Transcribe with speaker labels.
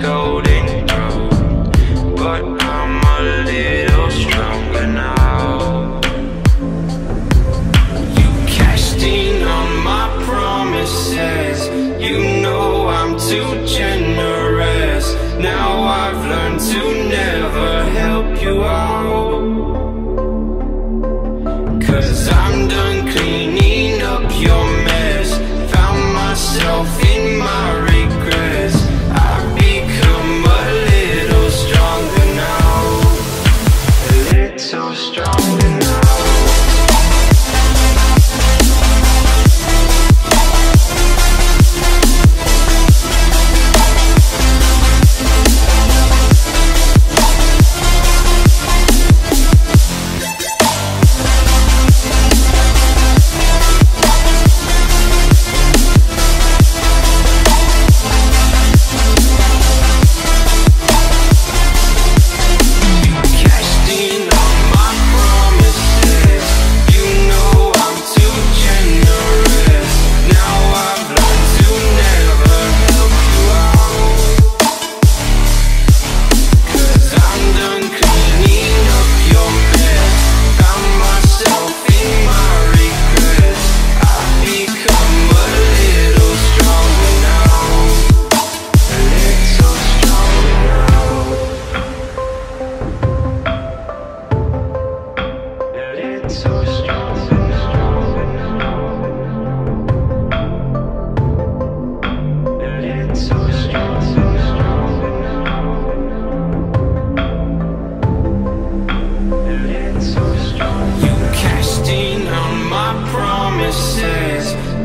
Speaker 1: gold